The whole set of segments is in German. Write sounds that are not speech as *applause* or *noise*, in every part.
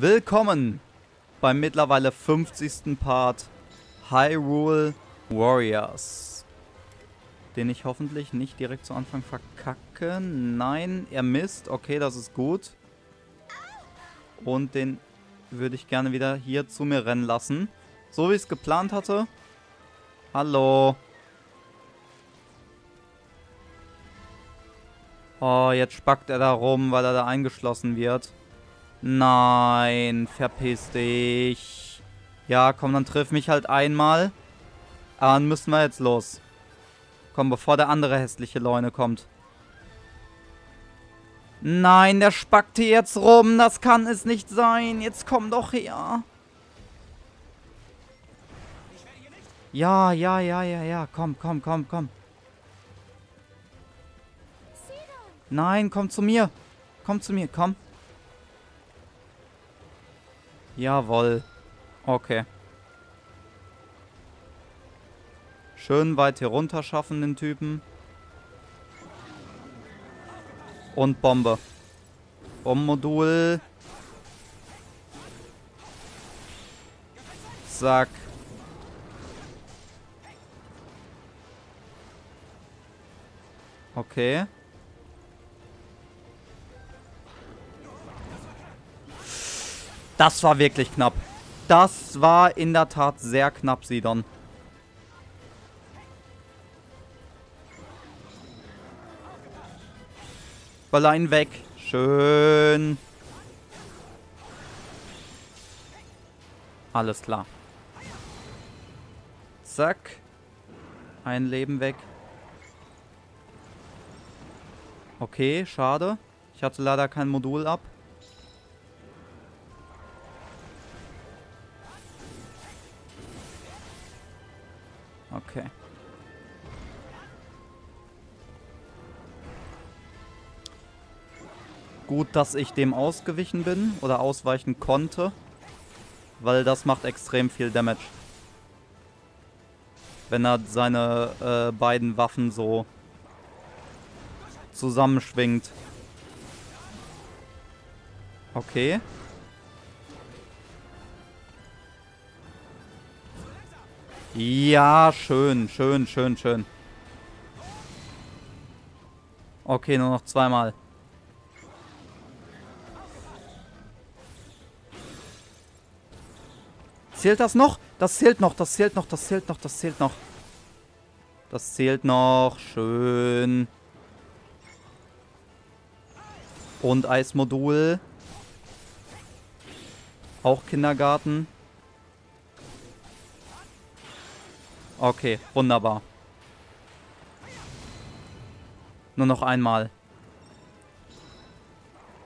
Willkommen beim mittlerweile 50. Part Hyrule Warriors. Den ich hoffentlich nicht direkt zu Anfang verkacke. Nein, er misst. Okay, das ist gut. Und den würde ich gerne wieder hier zu mir rennen lassen. So wie ich es geplant hatte. Hallo. Oh, jetzt spackt er da rum, weil er da eingeschlossen wird. Nein, verpiss dich. Ja, komm, dann triff mich halt einmal. Aber dann müssen wir jetzt los. Komm, bevor der andere hässliche Leune kommt. Nein, der spackt hier jetzt rum. Das kann es nicht sein. Jetzt komm doch her. Ja, ja, ja, ja, ja. Komm, komm, komm, komm. Nein, komm zu mir. Komm zu mir, komm. Jawoll. Okay. Schön weit hier runter schaffen, den Typen. Und Bombe. Bombenmodul. Zack. Okay. Das war wirklich knapp. Das war in der Tat sehr knapp, Sidon. Ballein weg. Schön. Alles klar. Zack. Ein Leben weg. Okay, schade. Ich hatte leider kein Modul ab. Gut, dass ich dem ausgewichen bin oder ausweichen konnte. Weil das macht extrem viel Damage. Wenn er seine äh, beiden Waffen so zusammenschwingt. Okay. Ja, schön, schön, schön, schön. Okay, nur noch zweimal. Zählt das noch? Das zählt noch, das zählt noch, das zählt noch, das zählt noch. Das zählt noch. Schön. Und Eismodul. Auch Kindergarten. Okay, wunderbar. Nur noch einmal.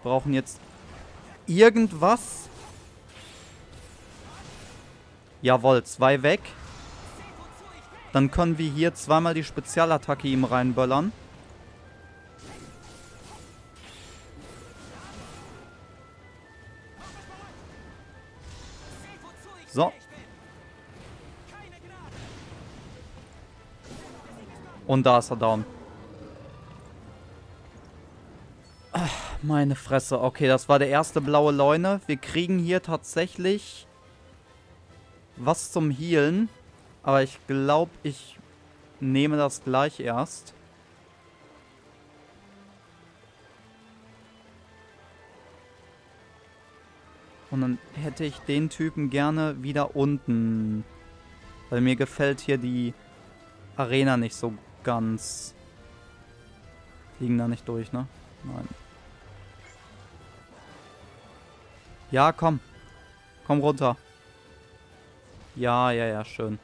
Brauchen jetzt irgendwas. Jawohl, zwei weg. Dann können wir hier zweimal die Spezialattacke ihm reinböllern. So, Und da ist er down. Ach, meine Fresse. Okay, das war der erste blaue Leune. Wir kriegen hier tatsächlich was zum Healen. Aber ich glaube, ich nehme das gleich erst. Und dann hätte ich den Typen gerne wieder unten. Weil mir gefällt hier die Arena nicht so ganz. Liegen da nicht durch, ne? Nein. Ja, komm. Komm runter. Ja, ja, ja, schön.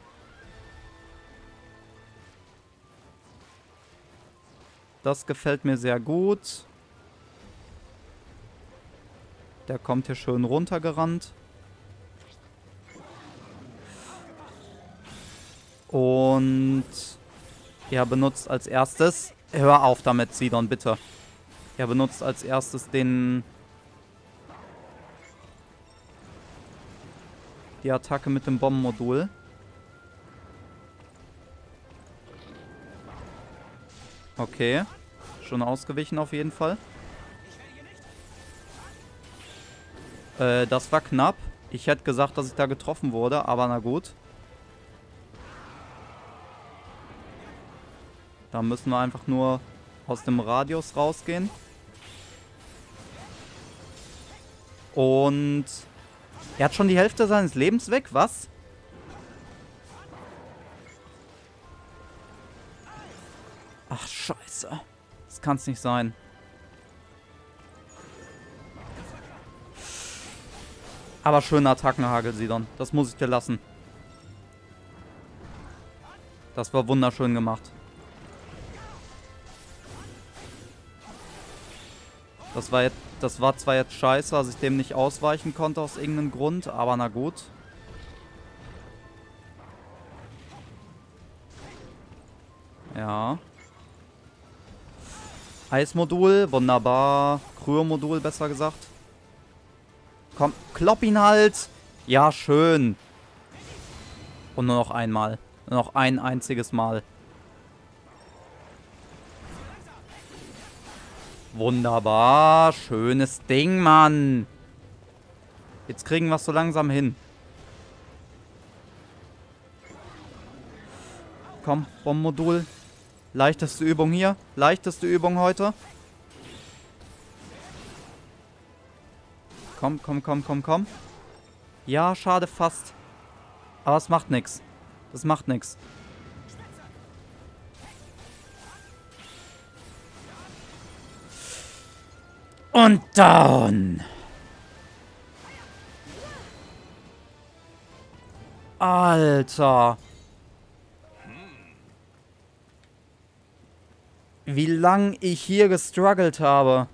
Das gefällt mir sehr gut. Der kommt hier schön runtergerannt. Und er benutzt als erstes... Hör auf damit, Sidon, bitte. Er benutzt als erstes den... Die Attacke mit dem Bombenmodul. Okay. Schon ausgewichen auf jeden Fall. Äh, das war knapp. Ich hätte gesagt, dass ich da getroffen wurde, aber na gut. Da müssen wir einfach nur aus dem Radius rausgehen. Und er hat schon die Hälfte seines Lebens weg, was? Ach, scheiße. Das kann es nicht sein. Aber schöne Attackenhagel, Sidon. Das muss ich dir lassen. Das war wunderschön gemacht. Das war, jetzt, das war zwar jetzt scheiße, dass ich dem nicht ausweichen konnte aus irgendeinem Grund, aber na gut. Ja. Eismodul, wunderbar. Kryo-Modul, besser gesagt. Komm, klopp ihn halt. Ja, schön. Und nur noch einmal. Nur noch ein einziges Mal. Wunderbar. Schönes Ding, Mann. Jetzt kriegen wir es so langsam hin. Komm, Bombenmodul. Leichteste Übung hier. Leichteste Übung heute. Komm, komm, komm, komm, komm. Ja, schade, fast. Aber es macht nichts. Das macht nichts. Und down. Alter. Wie lang ich hier gestruggelt habe.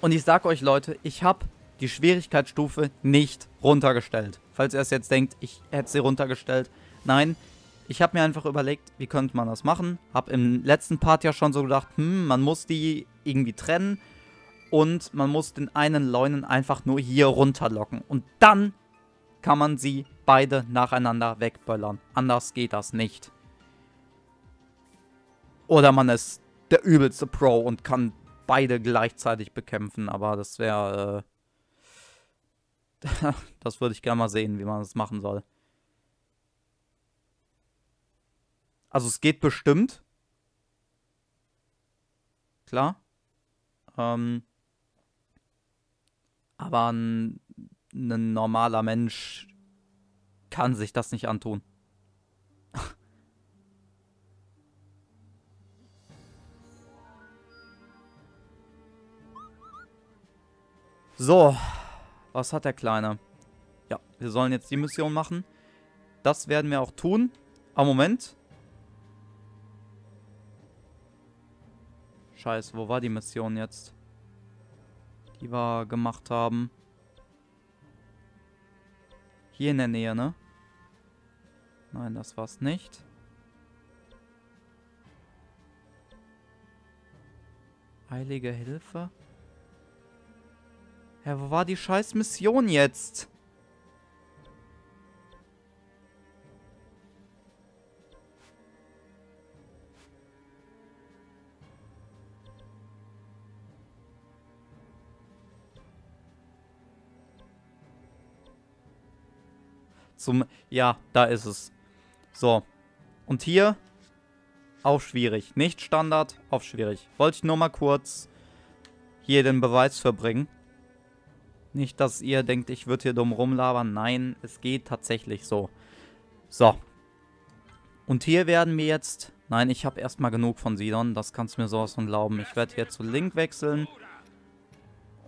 Und ich sag euch, Leute, ich habe die Schwierigkeitsstufe nicht runtergestellt. Falls ihr es jetzt denkt, ich hätte sie runtergestellt. Nein, ich habe mir einfach überlegt, wie könnte man das machen. Hab im letzten Part ja schon so gedacht, hm, man muss die irgendwie trennen. Und man muss den einen Leunen einfach nur hier runterlocken. Und dann kann man sie beide nacheinander wegböllern. Anders geht das nicht. Oder man ist der übelste Pro und kann beide gleichzeitig bekämpfen. Aber das wäre... Äh *laughs* das würde ich gerne mal sehen, wie man das machen soll. Also es geht bestimmt. Klar. Ähm, aber ein, ein normaler Mensch kann sich das nicht antun. *laughs* so, was hat der Kleine? Ja, wir sollen jetzt die Mission machen. Das werden wir auch tun. Aber Moment. Scheiße, wo war die Mission jetzt? Die wir gemacht haben. Hier in der Nähe, ne? Nein, das war's nicht. Heilige Hilfe? Ja, wo war die scheiß Mission jetzt? Zum, ja, da ist es. So. Und hier auf schwierig. Nicht Standard, auf schwierig. Wollte ich nur mal kurz hier den Beweis verbringen. Nicht, dass ihr denkt, ich würde hier dumm rumlabern. Nein, es geht tatsächlich so. So. Und hier werden wir jetzt... Nein, ich habe erstmal genug von Sidon. Das kannst du mir sowas von glauben. Ich werde hier zu Link wechseln.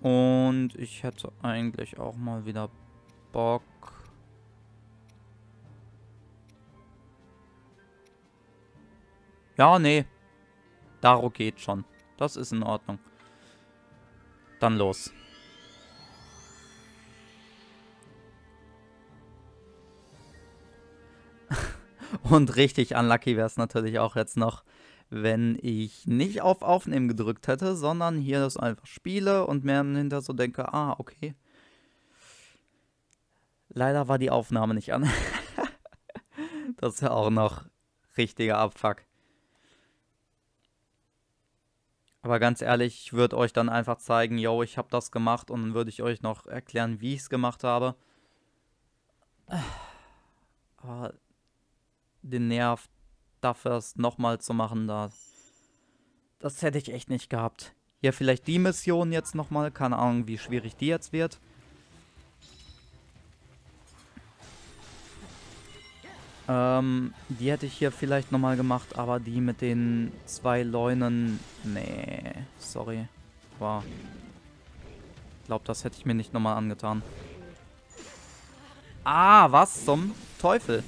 Und ich hätte eigentlich auch mal wieder Bock... Ja, nee. Daro geht schon. Das ist in Ordnung. Dann los. *laughs* Und richtig unlucky wäre es natürlich auch jetzt noch, wenn ich nicht auf Aufnehmen gedrückt hätte, sondern hier das einfach spiele und mir hinter so denke, ah, okay. Leider war die Aufnahme nicht an. *laughs* das ist ja auch noch richtiger Abfuck. Aber ganz ehrlich, ich würde euch dann einfach zeigen, yo, ich habe das gemacht und dann würde ich euch noch erklären, wie ich es gemacht habe. Aber den Nerv dafür es nochmal zu machen, da, das hätte ich echt nicht gehabt. Hier vielleicht die Mission jetzt nochmal, keine Ahnung, wie schwierig die jetzt wird. Ähm, die hätte ich hier vielleicht nochmal gemacht, aber die mit den zwei Leunen, nee, sorry. War. Ich glaube, das hätte ich mir nicht nochmal angetan. Ah, was zum Teufel?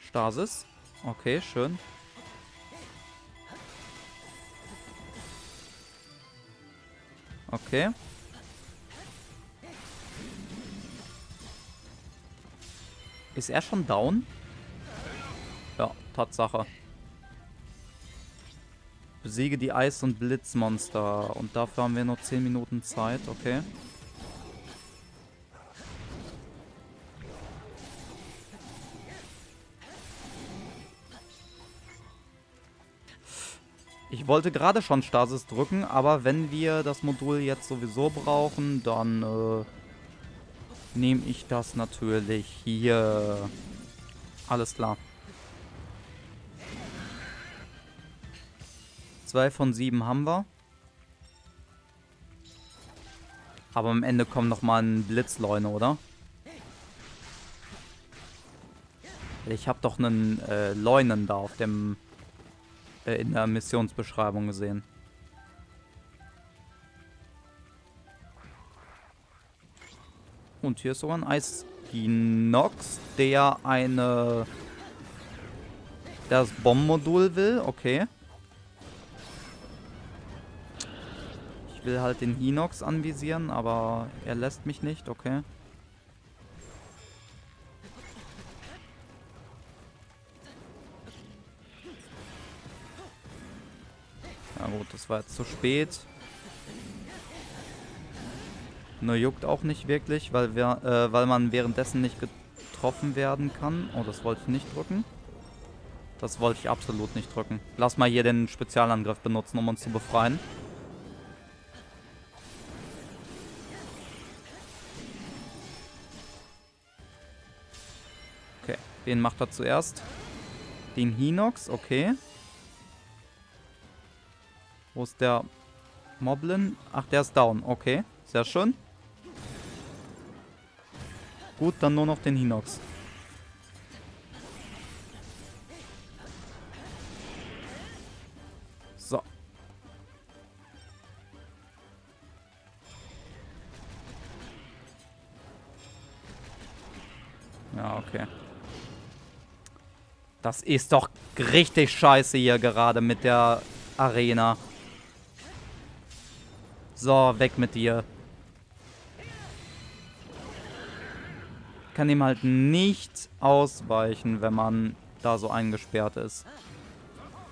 Stasis. Okay, schön. Okay. Ist er schon down? Ja, Tatsache. Besiege die Eis- und Blitzmonster. Und dafür haben wir noch 10 Minuten Zeit, okay. Ich wollte gerade schon Stasis drücken, aber wenn wir das Modul jetzt sowieso brauchen, dann äh, nehme ich das natürlich hier. Alles klar. Zwei von sieben haben wir. Aber am Ende kommt nochmal ein Blitzleune, oder? Ich habe doch einen äh, Leunen da auf dem äh, in der Missionsbeschreibung gesehen. Und hier ist sogar ein Eisginox, der eine... das Bombenmodul will, okay. Ich will halt den Hinox anvisieren, aber er lässt mich nicht, okay. Na gut, das war jetzt zu spät. Nur juckt auch nicht wirklich, weil, wir, äh, weil man währenddessen nicht getroffen werden kann. Oh, das wollte ich nicht drücken. Das wollte ich absolut nicht drücken. Lass mal hier den Spezialangriff benutzen, um uns zu befreien. Okay, den macht er zuerst. Den Hinox, okay. Wo ist der Moblin? Ach, der ist down. Okay, sehr schön. Gut, dann nur noch den Hinox. So. Ja, okay. Das ist doch richtig scheiße hier gerade mit der Arena. So, weg mit dir. Kann ihm halt nicht ausweichen, wenn man da so eingesperrt ist.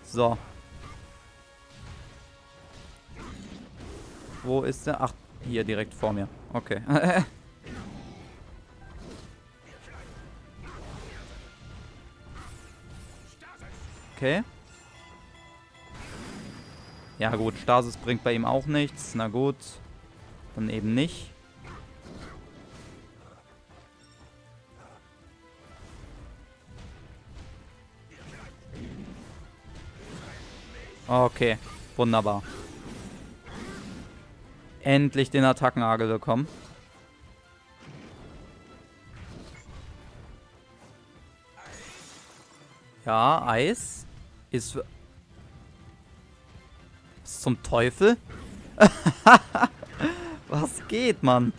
So. Wo ist der? Ach, hier direkt vor mir. Okay. *laughs* okay. Ja gut, Stasis bringt bei ihm auch nichts. Na gut. Dann eben nicht. Okay, wunderbar. Endlich den Attackenagel bekommen. Ja, Eis ist zum Teufel? *laughs* Was geht, Mann?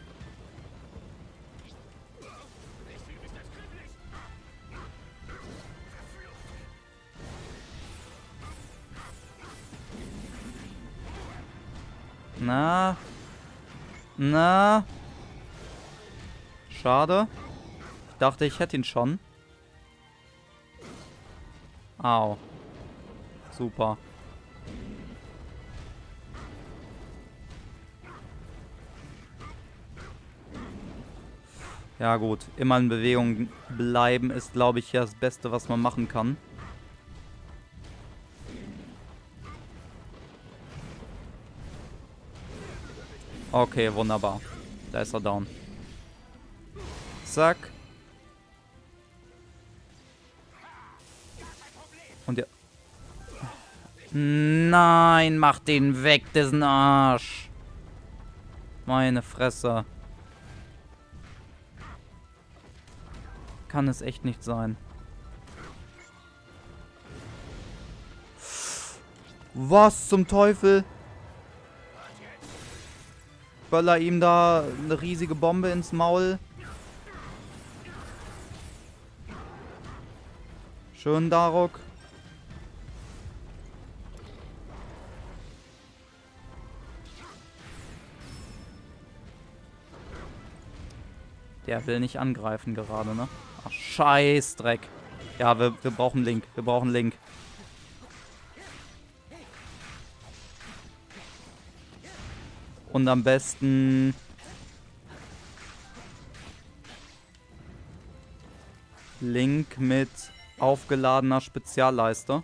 Na? Na? Schade. Ich dachte, ich hätte ihn schon. Au. Super. Ja gut, immer in Bewegung bleiben ist, glaube ich, das Beste, was man machen kann. Okay, wunderbar. Da ist er down. Zack. Und ja. Nein, mach den weg, diesen Arsch. Meine Fresse. Kann es echt nicht sein. Was zum Teufel? Böller ihm da eine riesige Bombe ins Maul. Schön, Daruk. Der will nicht angreifen gerade, ne? Ach, Scheißdreck. Ja, wir, wir brauchen Link. Wir brauchen Link. Und am besten... Link mit aufgeladener Spezialleiste.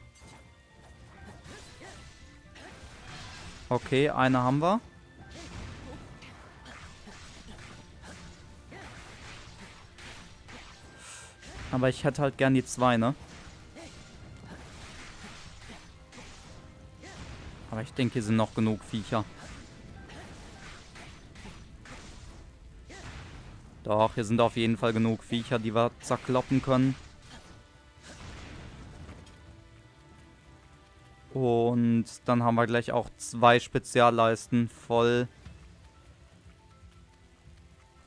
Okay, eine haben wir. Aber ich hätte halt gern die zwei, ne? Aber ich denke, hier sind noch genug Viecher. Doch, hier sind auf jeden Fall genug Viecher, die wir zerkloppen können. Und dann haben wir gleich auch zwei Spezialleisten voll.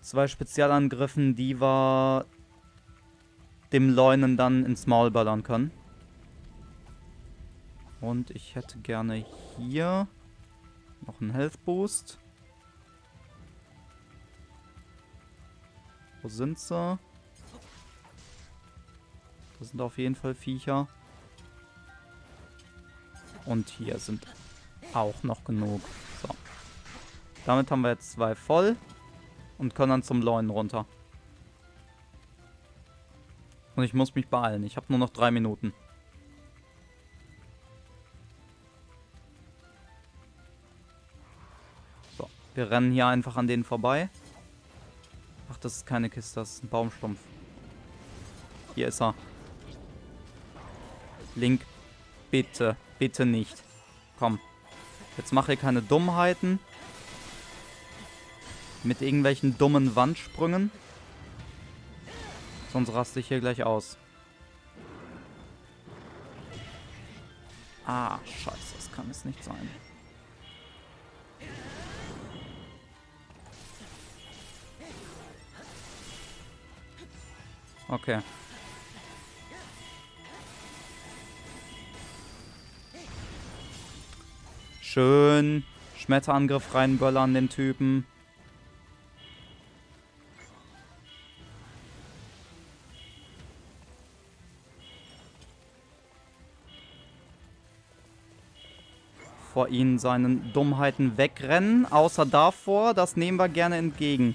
Zwei Spezialangriffen, die wir dem Leunen dann ins Maul ballern können. Und ich hätte gerne hier noch einen Health Boost. Wo sind sie? Das sind auf jeden Fall Viecher. Und hier sind auch noch genug. So. Damit haben wir jetzt zwei voll. Und können dann zum Leunen runter. Und ich muss mich beeilen. Ich habe nur noch drei Minuten. So, wir rennen hier einfach an denen vorbei. Das ist keine Kiste, das ist ein Baumstumpf. Hier ist er. Link, bitte, bitte nicht. Komm. Jetzt mache ich keine Dummheiten. Mit irgendwelchen dummen Wandsprüngen. Sonst raste ich hier gleich aus. Ah, scheiße, das kann es nicht sein. Okay. Schön. Schmetterangriff reinböllern den Typen. vor ihnen seinen Dummheiten wegrennen. Außer davor, das nehmen wir gerne entgegen.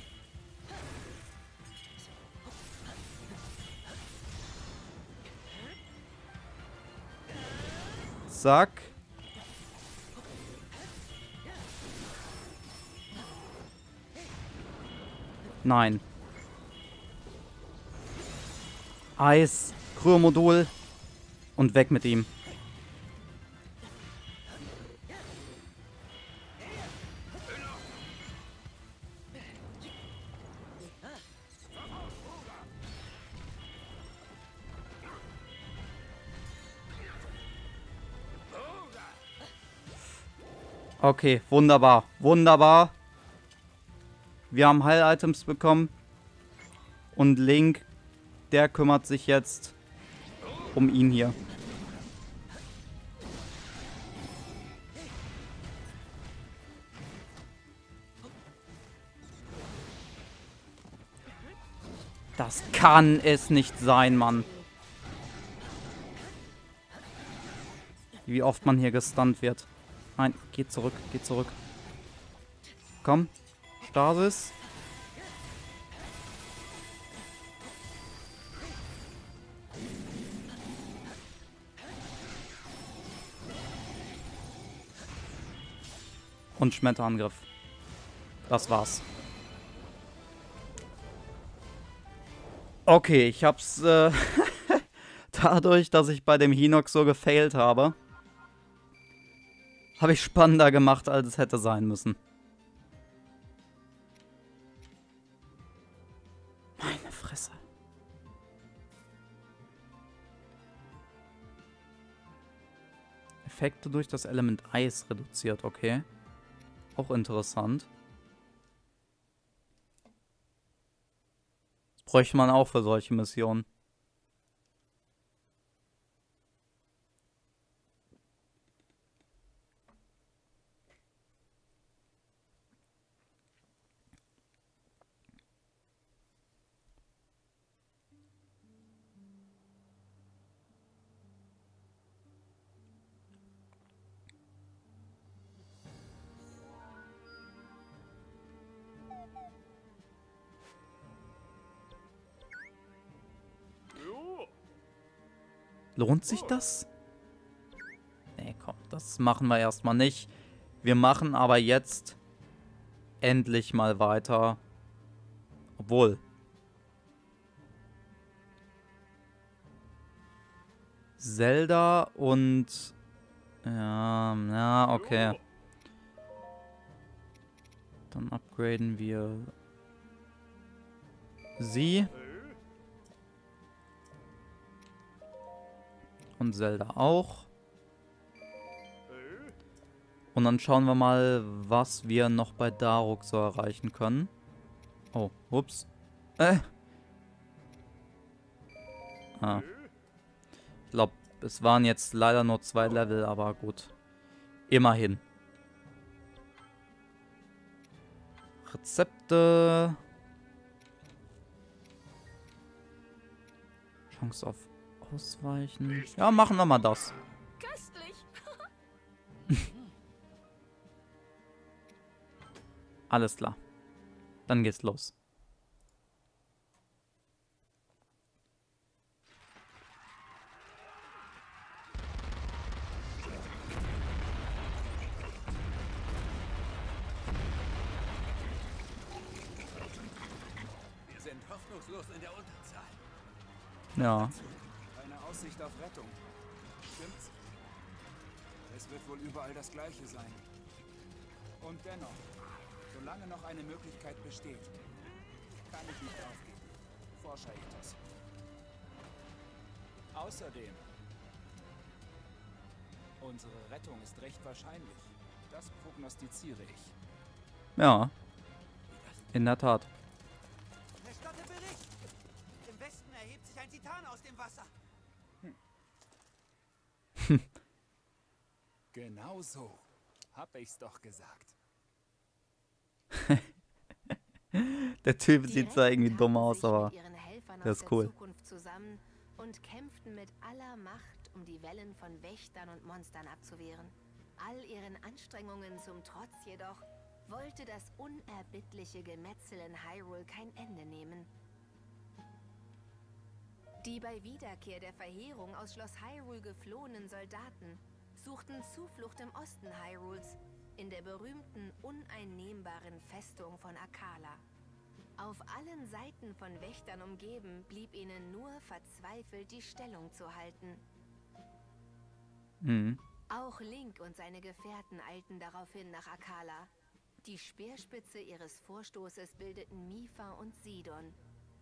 Zack. Nein. Eis, Krümmodul und weg mit ihm. Okay, wunderbar. Wunderbar. Wir haben Heil-Items bekommen. Und Link, der kümmert sich jetzt um ihn hier. Das kann es nicht sein, Mann. Wie oft man hier gestunt wird. Nein, geh zurück, geh zurück. Komm. Stasis. Und Schmetterangriff. Das war's. Okay, ich hab's äh, *laughs* dadurch, dass ich bei dem Hinox so gefailt habe, habe ich spannender gemacht, als es hätte sein müssen. Meine Fresse. Effekte durch das Element Eis reduziert, okay. Auch interessant. bräuchte man auch für solche Missionen. Lohnt sich das? Nee, komm, das machen wir erstmal nicht. Wir machen aber jetzt endlich mal weiter. Obwohl. Zelda und... Ja, ja, okay. Dann upgraden wir sie. Und Zelda auch. Und dann schauen wir mal, was wir noch bei Daruk so erreichen können. Oh, ups. Äh. Ah. Ich glaube, es waren jetzt leider nur zwei Level, aber gut. Immerhin. Rezepte. Chance auf Ausweichen. Ja, machen wir mal das. Köstlich. *laughs* Alles klar. Dann geht's los. Wir sind hoffnungslos in der Unterzahl. Ja. Aussicht auf Rettung. Stimmt's? Es wird wohl überall das Gleiche sein. Und dennoch, solange noch eine Möglichkeit besteht, kann ich nicht aufgeben. Forscher Ethos. Außerdem, unsere Rettung ist recht wahrscheinlich. Das prognostiziere ich. Ja, in der Tat. Erstatte Bericht! Im Westen erhebt sich ein Titan aus dem Wasser. Genau so. Hab ich's doch gesagt. *laughs* der Typ sieht zwar irgendwie dumm aus, aber der ist cool. und kämpften mit aller Macht, um die Wellen von Wächtern und Monstern abzuwehren. All ihren Anstrengungen zum Trotz jedoch wollte das unerbittliche Gemetzel in Hyrule kein Ende nehmen. Die bei Wiederkehr der Verheerung aus Schloss Hyrule geflohenen Soldaten suchten Zuflucht im Osten Hyrules, in der berühmten, uneinnehmbaren Festung von Akala. Auf allen Seiten von Wächtern umgeben, blieb ihnen nur verzweifelt die Stellung zu halten. Mhm. Auch Link und seine Gefährten eilten daraufhin nach Akala. Die Speerspitze ihres Vorstoßes bildeten Mifa und Sidon,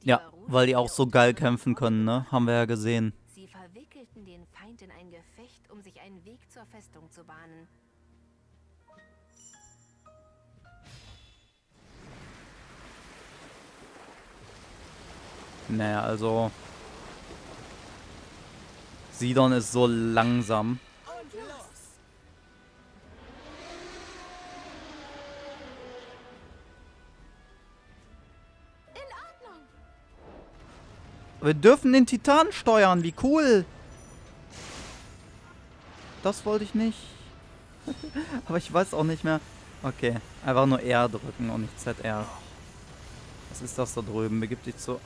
ja, weil die auch so geil kämpfen können, ne? Haben wir ja gesehen. Sie verwickelten den Feind in ein Gefecht, um sich einen Weg zur Festung zu bahnen. Naja, also... Sidon ist so langsam. Wir dürfen den Titan steuern. Wie cool. Das wollte ich nicht. *laughs* Aber ich weiß auch nicht mehr. Okay, einfach nur R drücken und nicht ZR. Was ist das da drüben? Begib dich zur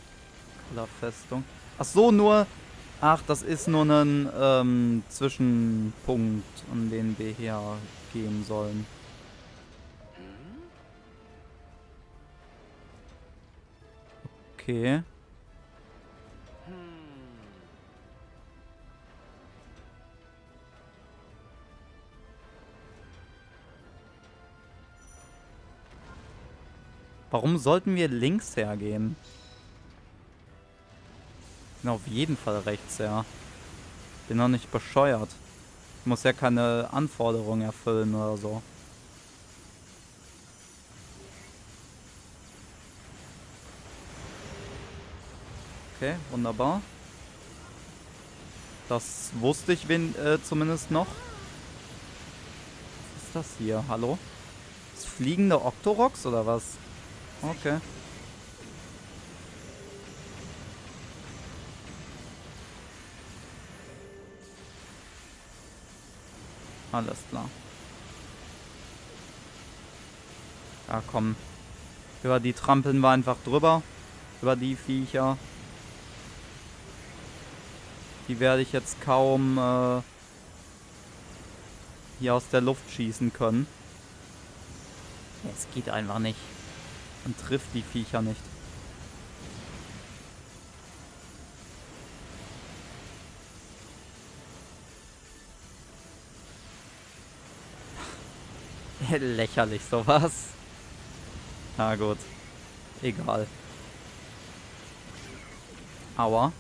Kellerfestung. Ach so, nur... Ach, das ist nur ein ähm, Zwischenpunkt, an den wir hier gehen sollen. Okay. Warum sollten wir links hergehen? Bin auf jeden Fall rechts her. Bin noch nicht bescheuert. Ich muss ja keine Anforderungen erfüllen oder so. Okay, wunderbar. Das wusste ich wen, äh, zumindest noch. Was ist das hier? Hallo? Das fliegende Octorox oder was? Okay. Alles klar. Ja, komm. Über die trampeln wir einfach drüber. Über die Viecher. Die werde ich jetzt kaum äh, hier aus der Luft schießen können. Es geht einfach nicht. Man trifft die Viecher nicht. *laughs* Lächerlich sowas. Na gut. Egal. Aua.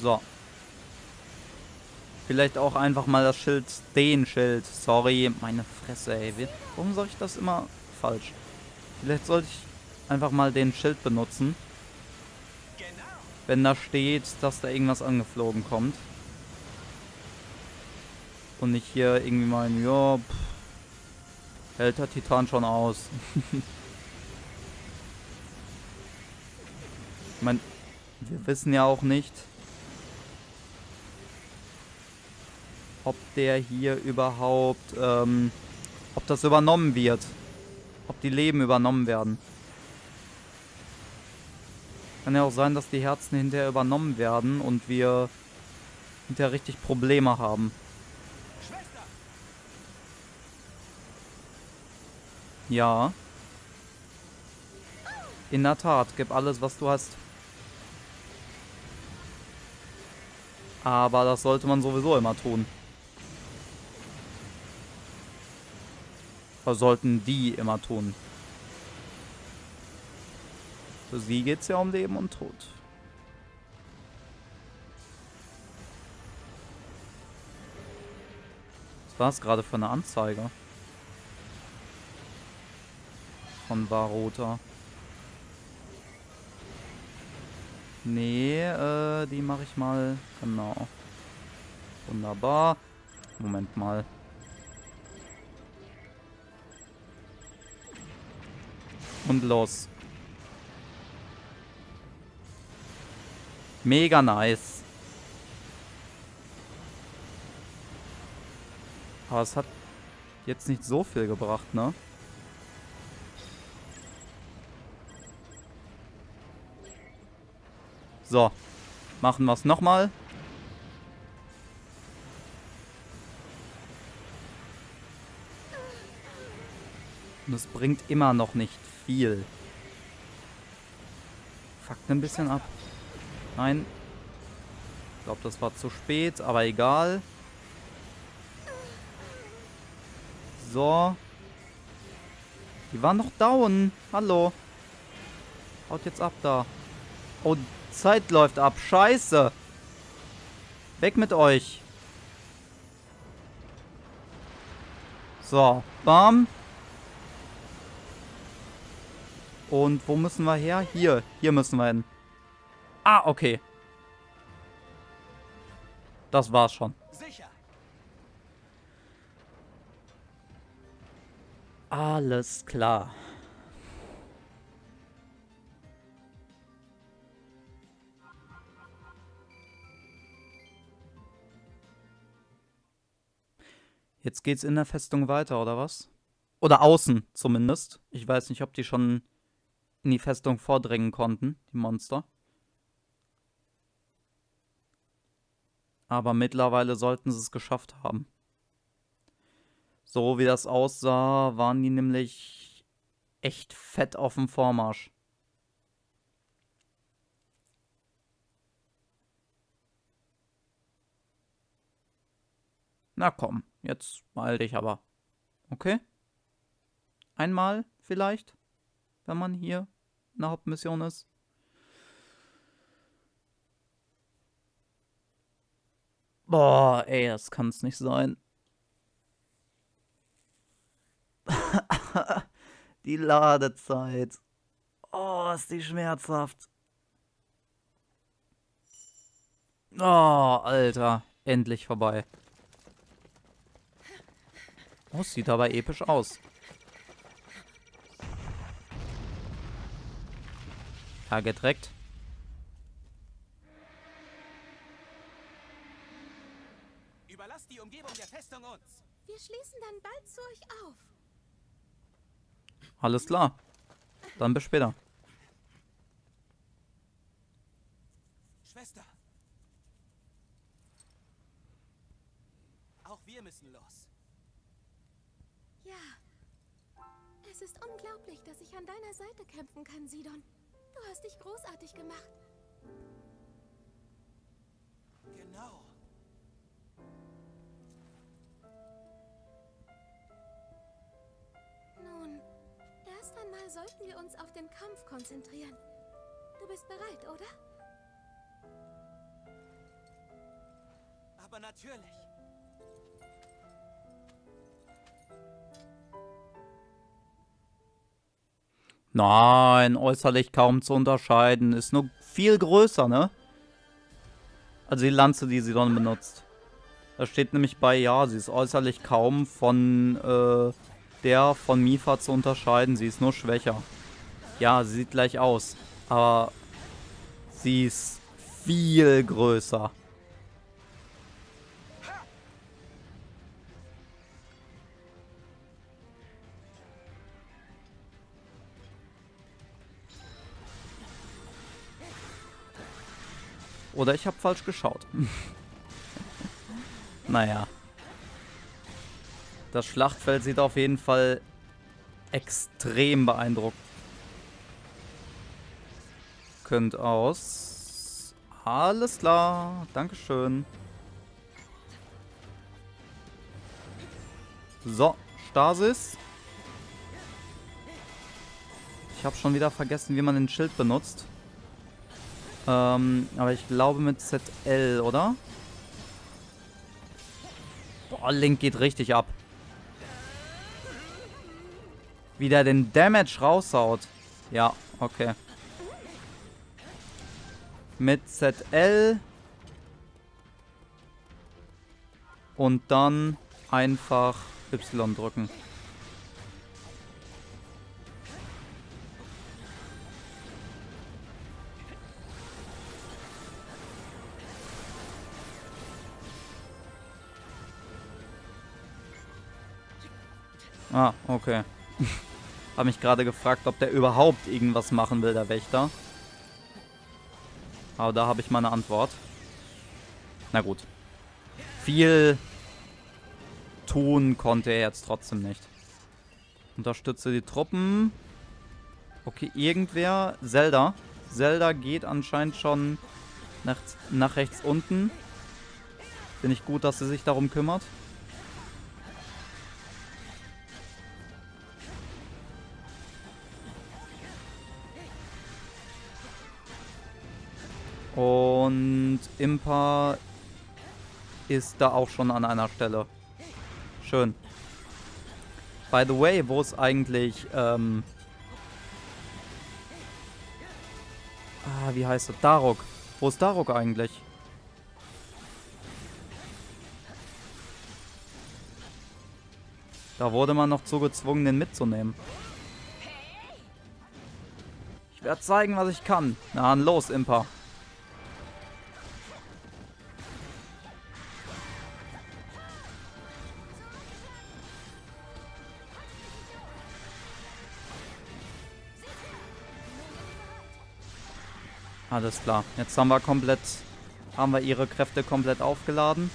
So. Vielleicht auch einfach mal das Schild, den Schild. Sorry, meine Fresse, ey. Warum soll ich das immer falsch? Vielleicht sollte ich einfach mal den Schild benutzen. Wenn da steht, dass da irgendwas angeflogen kommt. Und nicht hier irgendwie meinen, ja, hält der Titan schon aus. *laughs* ich meine, wir wissen ja auch nicht, ob der hier überhaupt, ähm, ob das übernommen wird. Ob die Leben übernommen werden. Kann ja auch sein, dass die Herzen hinterher übernommen werden und wir hinterher richtig Probleme haben. Ja. In der Tat, gib alles, was du hast. Aber das sollte man sowieso immer tun. Sollten die immer tun. Für sie geht es ja um Leben und Tod. Was war es gerade für eine Anzeige? Von Barota. Nee, äh, die mache ich mal. Genau. Wunderbar. Moment mal. Und los. Mega nice. Aber es hat jetzt nicht so viel gebracht, ne? So. Machen wir es nochmal. Und es bringt immer noch nicht viel. Fuckt ein bisschen ab. Nein. Ich glaube, das war zu spät, aber egal. So. Die waren noch down. Hallo. Haut jetzt ab da. Oh, Zeit läuft ab. Scheiße. Weg mit euch. So. Bam. Und wo müssen wir her? Hier. Hier müssen wir hin. Ah, okay. Das war's schon. Sicher. Alles klar. Jetzt geht's in der Festung weiter, oder was? Oder außen zumindest. Ich weiß nicht, ob die schon in die Festung vordringen konnten, die Monster. Aber mittlerweile sollten sie es geschafft haben. So wie das aussah, waren die nämlich echt fett auf dem Vormarsch. Na komm, jetzt mal dich aber. Okay? Einmal vielleicht, wenn man hier in der Hauptmission ist. Boah, ey, das kann's nicht sein. *laughs* die Ladezeit. Oh, ist die schmerzhaft. Oh, Alter. Endlich vorbei. Oh, sieht aber episch aus. Ja, gedreckt. Überlasst die Umgebung der Festung uns. Wir schließen dann bald zu euch auf. Alles klar. Dann bis später. Schwester. Auch wir müssen los. Ja. Es ist unglaublich, dass ich an deiner Seite kämpfen kann, Sidon. Du hast dich großartig gemacht. Genau. Nun, erst einmal sollten wir uns auf den Kampf konzentrieren. Du bist bereit, oder? Aber natürlich. Nein, äußerlich kaum zu unterscheiden. Ist nur viel größer, ne? Also die Lanze, die sie dann benutzt. Da steht nämlich bei, ja, sie ist äußerlich kaum von äh, der von Mifa zu unterscheiden. Sie ist nur schwächer. Ja, sie sieht gleich aus. Aber sie ist viel größer. Oder ich habe falsch geschaut. *laughs* naja. Das Schlachtfeld sieht auf jeden Fall extrem beeindruckend aus. Alles klar. Dankeschön. So, Stasis. Ich habe schon wieder vergessen, wie man den Schild benutzt. Ähm, aber ich glaube mit ZL, oder? Boah, Link geht richtig ab. Wie der den Damage raushaut. Ja, okay. Mit ZL. Und dann einfach Y drücken. Ah, okay. *laughs* Habe mich gerade gefragt, ob der überhaupt irgendwas machen will, der Wächter. Aber da habe ich mal eine Antwort. Na gut. Viel tun konnte er jetzt trotzdem nicht. Unterstütze die Truppen. Okay, irgendwer. Zelda. Zelda geht anscheinend schon nach, nach rechts unten. Finde ich gut, dass sie sich darum kümmert. Und Impa ist da auch schon an einer Stelle. Schön. By the way, wo ist eigentlich, ähm... Ah, wie heißt er? Daruk. Wo ist Daruk eigentlich? Da wurde man noch zu gezwungen, den mitzunehmen. Ich werde zeigen, was ich kann. Na, los, Impa. Alles klar. Jetzt haben wir komplett, haben wir ihre Kräfte komplett aufgeladen.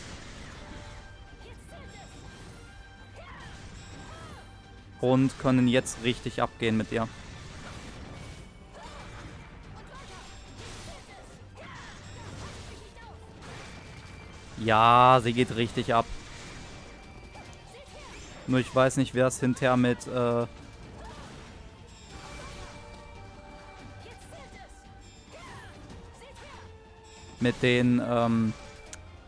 Und können jetzt richtig abgehen mit ihr. Ja, sie geht richtig ab. Nur ich weiß nicht, wer es hinterher mit äh, mit den ähm,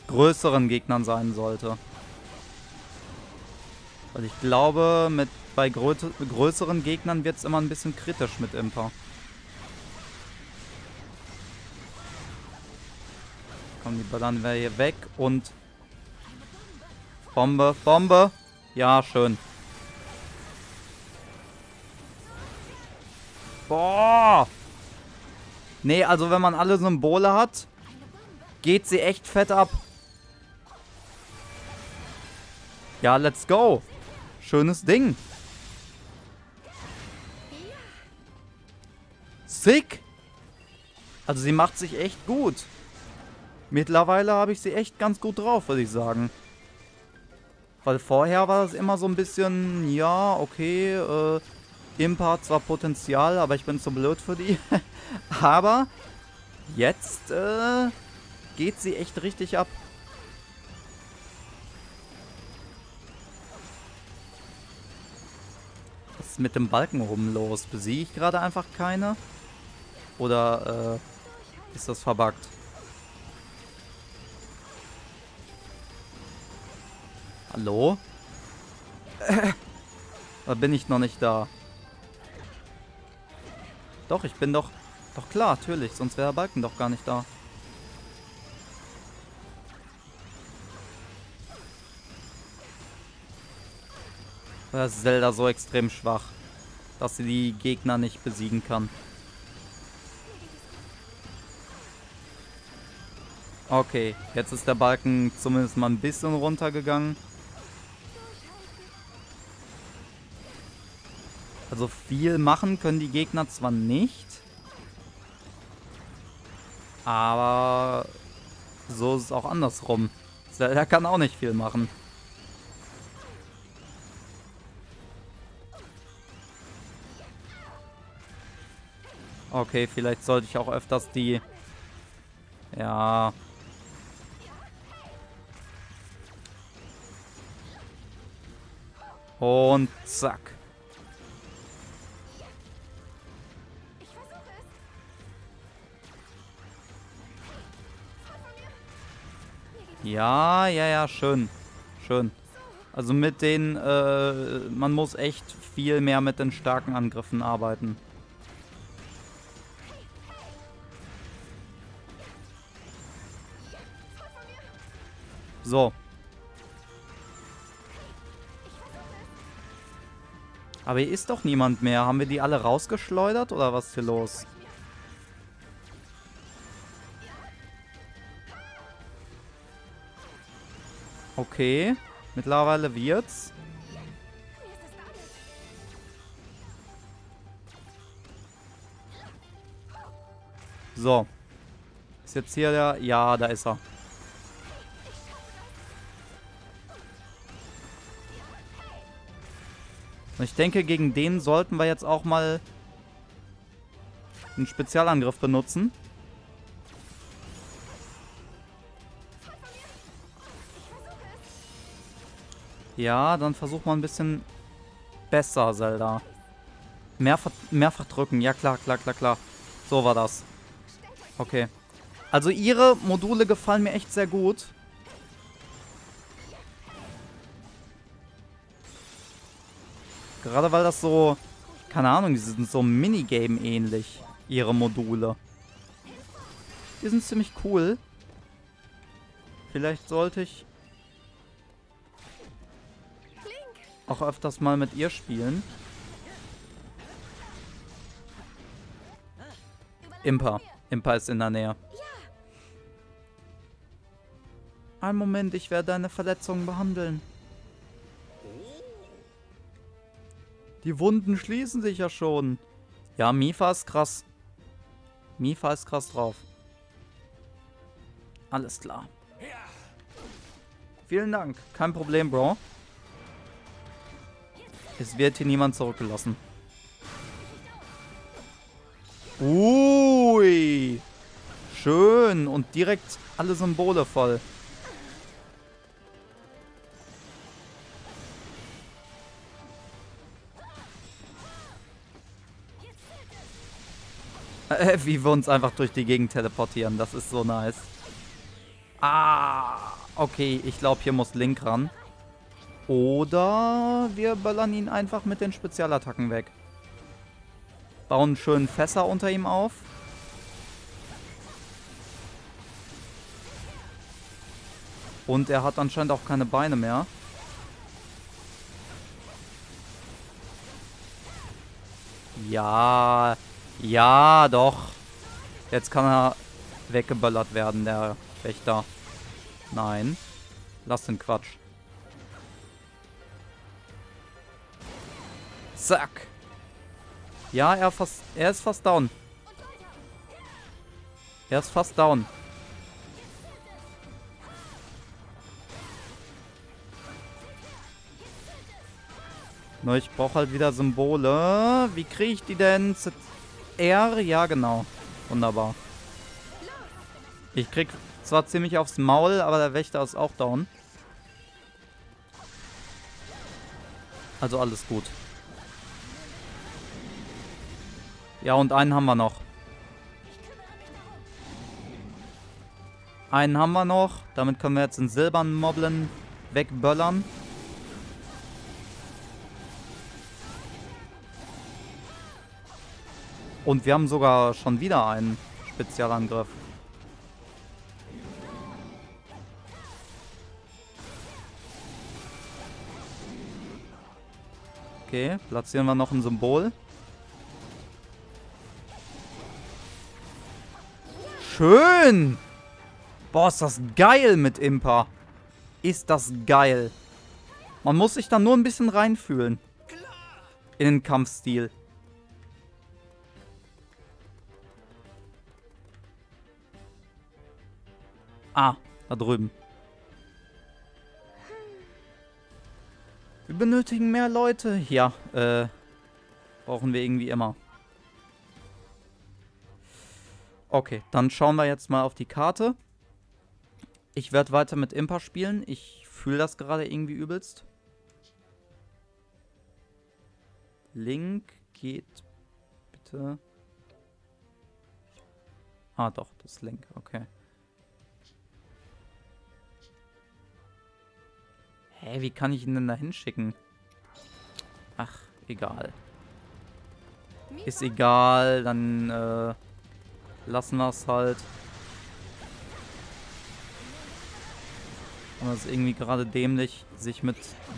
größeren Gegnern sein sollte. Weil ich glaube, mit bei grö größeren Gegnern wird es immer ein bisschen kritisch mit Imper. Komm, die ballern wir hier weg und... Bombe, Bombe! Ja, schön. Boah! Nee, also wenn man alle Symbole hat, geht sie echt fett ab. Ja, let's go. Schönes Ding. Sick. Also sie macht sich echt gut. Mittlerweile habe ich sie echt ganz gut drauf, würde ich sagen. Weil vorher war das immer so ein bisschen, ja, okay, äh, hat zwar Potenzial, aber ich bin zu blöd für die. *laughs* aber jetzt, äh, geht sie echt richtig ab. Was ist mit dem Balken rum los? Besiege ich gerade einfach keine? Oder äh, ist das verbuggt? Hallo? Äh, da bin ich noch nicht da. Doch, ich bin doch... Doch klar, natürlich. Sonst wäre der Balken doch gar nicht da. Oder ist Zelda so extrem schwach, dass sie die Gegner nicht besiegen kann. Okay, jetzt ist der Balken zumindest mal ein bisschen runtergegangen. Also viel machen können die Gegner zwar nicht. Aber so ist es auch andersrum. Zelda kann auch nicht viel machen. Okay, vielleicht sollte ich auch öfters die... Ja... Und zack. Ja, ja, ja, schön. Schön. Also mit den, äh, man muss echt viel mehr mit den starken Angriffen arbeiten. So. Aber hier ist doch niemand mehr. Haben wir die alle rausgeschleudert oder was ist hier los? Okay. Mittlerweile wird's. So. Ist jetzt hier der... Ja, da ist er. Und ich denke, gegen den sollten wir jetzt auch mal einen Spezialangriff benutzen. Ja, dann versuch mal ein bisschen besser, Zelda. Mehrfach, mehrfach drücken. Ja, klar, klar, klar, klar. So war das. Okay. Also ihre Module gefallen mir echt sehr gut. Gerade weil das so, keine Ahnung, die sind so Minigame ähnlich, ihre Module. Die sind ziemlich cool. Vielleicht sollte ich auch öfters mal mit ihr spielen. Impa. Impa ist in der Nähe. Ein Moment, ich werde deine Verletzungen behandeln. Die Wunden schließen sich ja schon. Ja, Mifa ist krass. Mifa ist krass drauf. Alles klar. Vielen Dank. Kein Problem, Bro. Es wird hier niemand zurückgelassen. Ui. Schön. Und direkt alle Symbole voll. Wie wir uns einfach durch die Gegend teleportieren. Das ist so nice. Ah, okay. Ich glaube, hier muss Link ran. Oder wir böllern ihn einfach mit den Spezialattacken weg. Bauen schön Fässer unter ihm auf. Und er hat anscheinend auch keine Beine mehr. Ja, ja, doch. Jetzt kann er weggeböllert werden, der Wächter. Nein. Lass den Quatsch. Zack. Ja, er, fast, er ist fast down. Er ist fast down. Nur ich brauche halt wieder Symbole. Wie kriege ich die denn? Z R? Ja, genau. Wunderbar. Ich krieg zwar ziemlich aufs Maul, aber der Wächter ist auch down. Also alles gut. Ja, und einen haben wir noch. Einen haben wir noch. Damit können wir jetzt den silbernen Moblin wegböllern. Und wir haben sogar schon wieder einen Spezialangriff. Okay, platzieren wir noch ein Symbol. Schön! Boah, ist das geil mit Impa. Ist das geil. Man muss sich da nur ein bisschen reinfühlen. In den Kampfstil. Ah, da drüben. Wir benötigen mehr Leute. Ja, äh, brauchen wir irgendwie immer. Okay, dann schauen wir jetzt mal auf die Karte. Ich werde weiter mit Impa spielen. Ich fühle das gerade irgendwie übelst. Link geht bitte. Ah, doch, das Link, okay. Hä, wie kann ich ihn denn da hinschicken? Ach, egal. Ist egal, dann äh, lassen wir es halt. Aber es ist irgendwie gerade dämlich, sich mit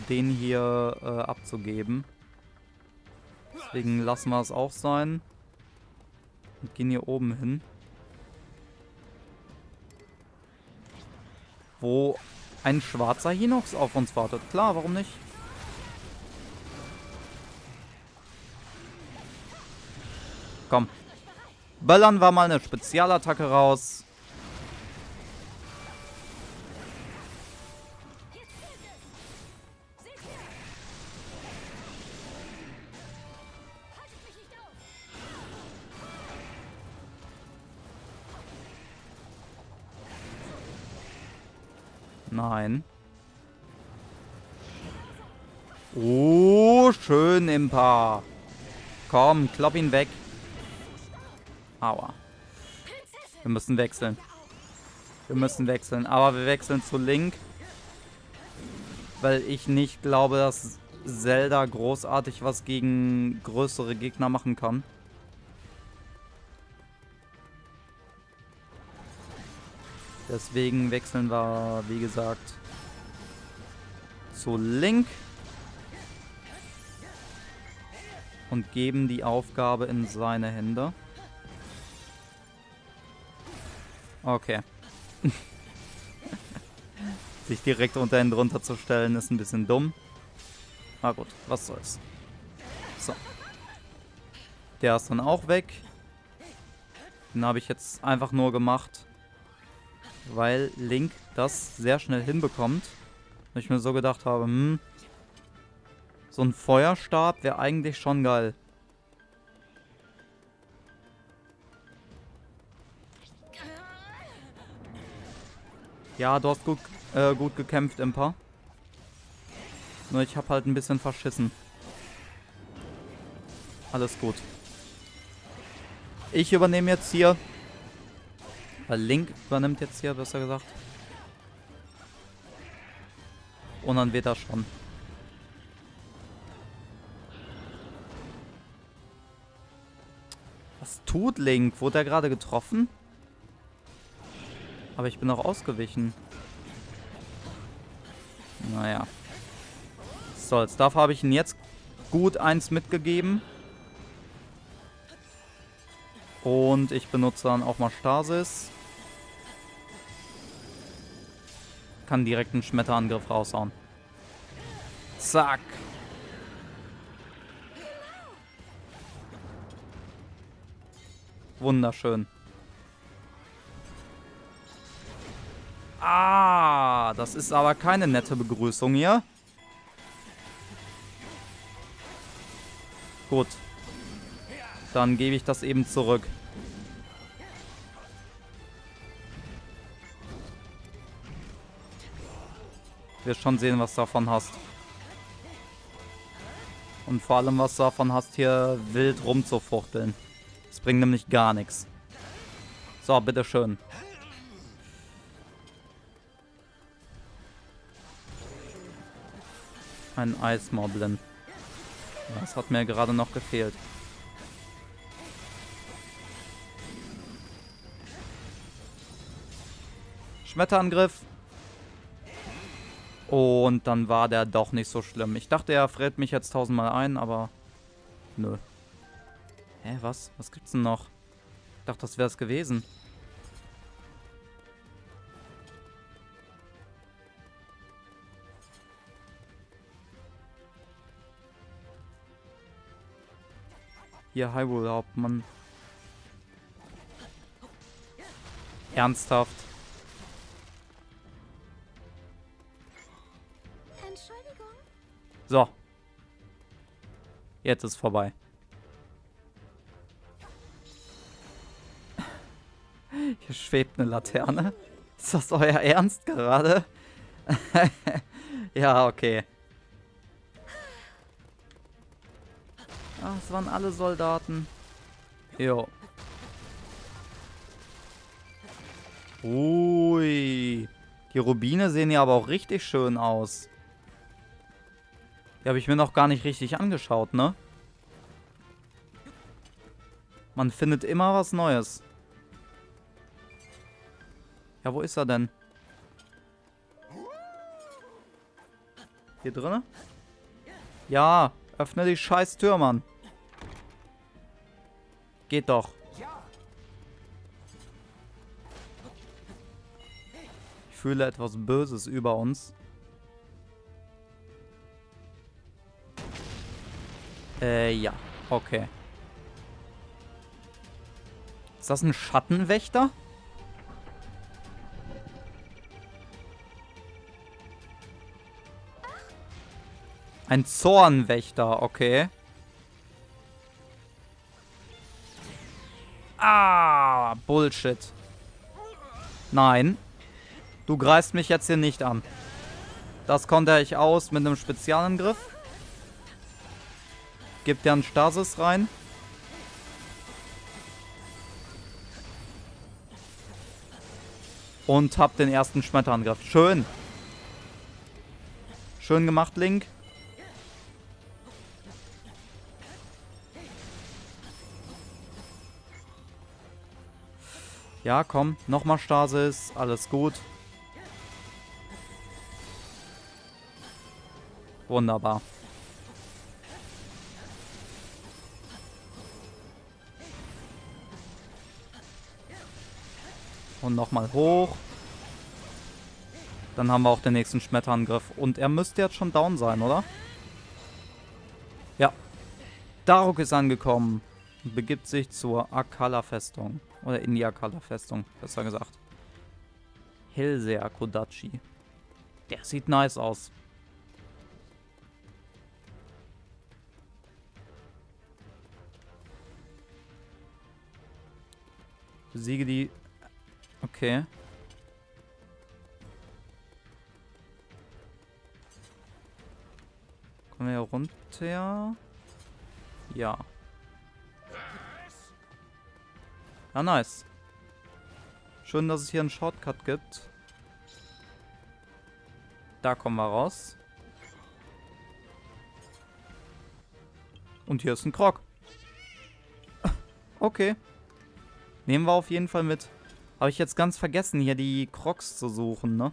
denen hier äh, abzugeben. Deswegen lassen wir es auch sein. Und gehen hier oben hin. Wo ein schwarzer Hinox auf uns wartet. Klar, warum nicht? Komm. Böllern wir mal eine Spezialattacke raus. Nein. Oh, schön, Impa. Komm, klopp ihn weg. Aua. Wir müssen wechseln. Wir müssen wechseln. Aber wir wechseln zu Link. Weil ich nicht glaube, dass Zelda großartig was gegen größere Gegner machen kann. Deswegen wechseln wir, wie gesagt, zu Link. Und geben die Aufgabe in seine Hände. Okay. *laughs* Sich direkt unter ihn drunter zu stellen, ist ein bisschen dumm. Na gut, was soll's. So. Der ist dann auch weg. Den habe ich jetzt einfach nur gemacht, weil Link das sehr schnell hinbekommt. Und ich mir so gedacht habe, hm, So ein Feuerstab wäre eigentlich schon geil. Ja, du hast gut, äh, gut gekämpft, Impa. Nur ich habe halt ein bisschen verschissen. Alles gut. Ich übernehme jetzt hier. Weil Link übernimmt jetzt hier, besser gesagt. Und dann wird er schon. Was tut Link? Wurde er gerade getroffen? Aber ich bin auch ausgewichen. Naja. So, als dafür habe ich ihn jetzt gut eins mitgegeben. Und ich benutze dann auch mal Stasis. Kann direkt einen Schmetterangriff raushauen. Zack. Wunderschön. Ah, das ist aber keine nette Begrüßung hier. Gut. Dann gebe ich das eben zurück. Wirst schon sehen, was du davon hast. Und vor allem, was du davon hast, hier wild rumzufuchteln. Das bringt nämlich gar nichts. So, bitteschön. Ein Eismoblin. Das hat mir gerade noch gefehlt. Schmetterangriff. Und dann war der doch nicht so schlimm. Ich dachte, er friert mich jetzt tausendmal ein, aber nö. Hä, was? Was gibt's denn noch? Ich dachte, das wäre es gewesen. Hier, Hyrule-Hauptmann. Ernsthaft. So. Jetzt ist vorbei. Hier schwebt eine Laterne. Ist das euer Ernst gerade? *laughs* ja, okay. Ach, es waren alle Soldaten. Jo. Ui. Die Rubine sehen ja aber auch richtig schön aus. Die habe ich mir noch gar nicht richtig angeschaut, ne? Man findet immer was Neues. Ja, wo ist er denn? Hier drinne? Ja, öffne die scheiß Tür, Mann. Geht doch. Ich fühle etwas Böses über uns. Äh, ja. Okay. Ist das ein Schattenwächter? Ein Zornwächter, okay. Ah, Bullshit. Nein. Du greifst mich jetzt hier nicht an. Das konnte ich aus mit einem Spezialangriff. Gib dir einen Stasis rein. Und hab den ersten Schmetterangriff. Schön. Schön gemacht, Link. Ja, komm. Nochmal Stasis. Alles gut. Wunderbar. Und nochmal hoch. Dann haben wir auch den nächsten Schmetterangriff. Und er müsste jetzt schon down sein, oder? Ja. Daruk ist angekommen. Und begibt sich zur Akala-Festung. Oder in die Akala-Festung, besser gesagt. Hellseher Kodachi. Der sieht nice aus. Siege die Okay. Kommen wir hier runter? Ja. Ah, nice. Schön, dass es hier einen Shortcut gibt. Da kommen wir raus. Und hier ist ein Krog. *laughs* Okay. Nehmen wir auf jeden Fall mit. Habe ich jetzt ganz vergessen, hier die Crocs zu suchen, ne?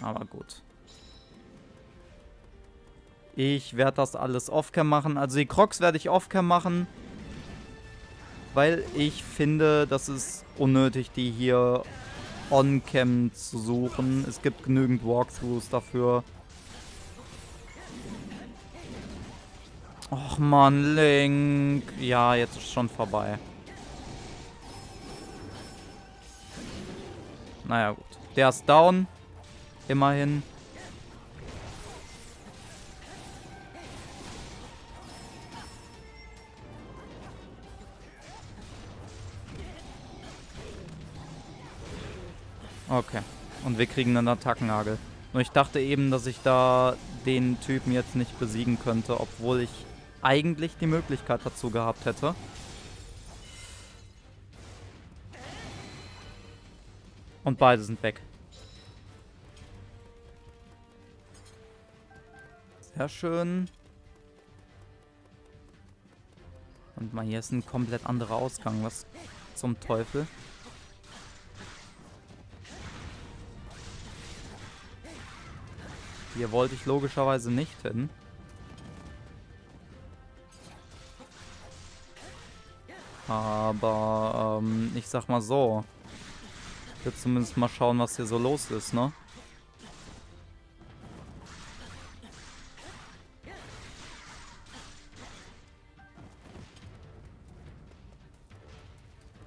Aber gut. Ich werde das alles off-cam machen. Also die Crocs werde ich off-cam machen. Weil ich finde, das ist unnötig, die hier on-cam zu suchen. Es gibt genügend Walkthroughs dafür. Och man, Link. Ja, jetzt ist schon vorbei. Naja, gut. Der ist down. Immerhin. Okay. Und wir kriegen einen Attackenhagel. Nur ich dachte eben, dass ich da den Typen jetzt nicht besiegen könnte, obwohl ich eigentlich die Möglichkeit dazu gehabt hätte. Und beide sind weg. Sehr schön. Und mal hier ist ein komplett anderer Ausgang. Was zum Teufel? Hier wollte ich logischerweise nicht hin. Aber, ähm, ich sag mal so. Jetzt zumindest mal schauen, was hier so los ist, ne?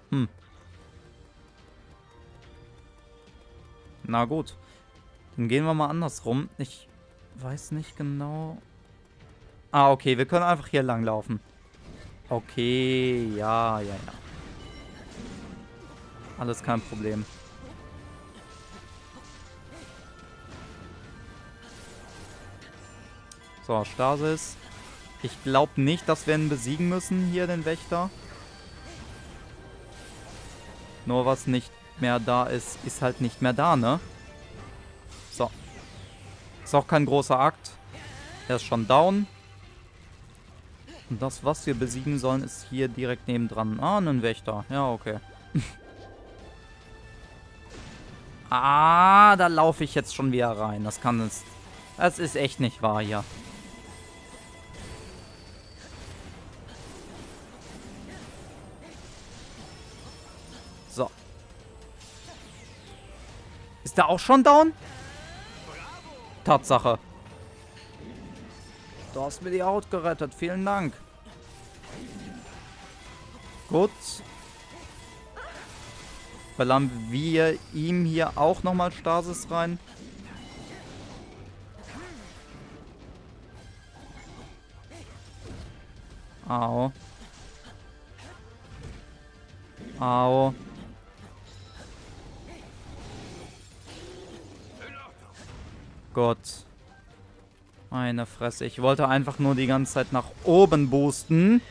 Hm. Na gut. Dann gehen wir mal andersrum. Ich weiß nicht genau... Ah, okay. Wir können einfach hier lang laufen. Okay, ja, ja, ja. Alles kein Problem. So, Stasis. Ich glaube nicht, dass wir ihn besiegen müssen, hier den Wächter. Nur was nicht mehr da ist, ist halt nicht mehr da, ne? Ist auch kein großer Akt. Er ist schon down. Und das, was wir besiegen sollen, ist hier direkt nebendran. Ah, ein Wächter. Ja, okay. *laughs* ah, da laufe ich jetzt schon wieder rein. Das kann es... Das ist echt nicht wahr hier. Ist der auch schon down? Tatsache. Du hast mir die Haut gerettet. Vielen Dank. Gut. Ballern wir ihm hier auch nochmal Stasis rein. Au. Au. Gott. Meine Fresse. Ich wollte einfach nur die ganze Zeit nach oben boosten.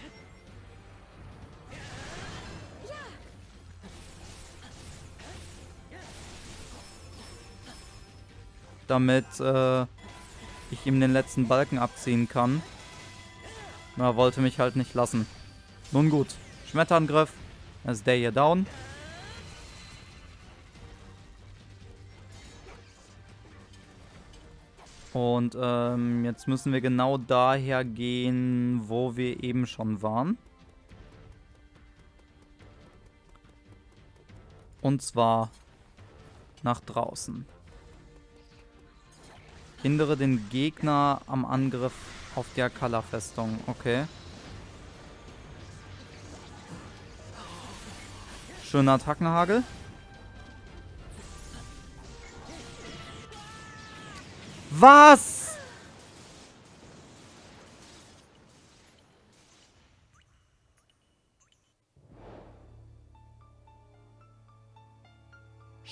Damit äh, ich ihm den letzten Balken abziehen kann. Er wollte mich halt nicht lassen. Nun gut. Schmetterangriff. Ist der hier down. Und ähm, jetzt müssen wir genau daher gehen, wo wir eben schon waren. Und zwar nach draußen. Hindere den Gegner am Angriff auf die Akala-Festung. Okay. Schöner Attackenhagel. Was?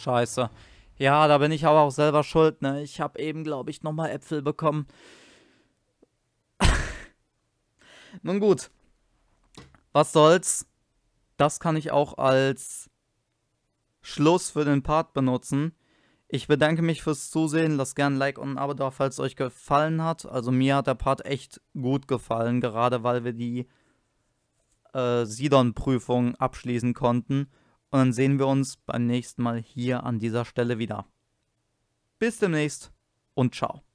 scheiße. Ja, da bin ich aber auch selber schuld, ne? Ich habe eben, glaube ich, nochmal Äpfel bekommen. *laughs* Nun gut. Was soll's. Das kann ich auch als Schluss für den Part benutzen. Ich bedanke mich fürs Zusehen. Lasst gerne ein Like und ein Abo da, falls es euch gefallen hat. Also mir hat der Part echt gut gefallen, gerade weil wir die äh, Sidon-Prüfung abschließen konnten. Und dann sehen wir uns beim nächsten Mal hier an dieser Stelle wieder. Bis demnächst und ciao.